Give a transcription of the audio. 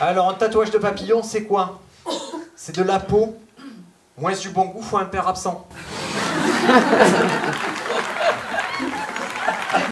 Alors, un tatouage de papillon, c'est quoi? C'est de la peau, moins du bon goût, faut un père absent.